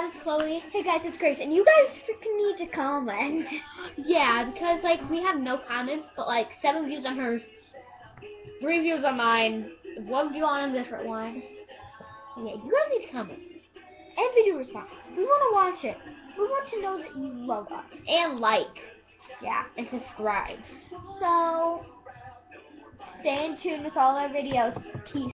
that is Chloe. Hey guys, it's Grace, and you guys freaking need to comment. Yeah, because like we have no comments, but like seven views on hers, three views on mine, one view on a different one. So yeah, you guys need to comment And video response. We want to watch it. We want to know that you love us. and like Yeah. and subscribe. So, stay in tune with all our videos. Peace.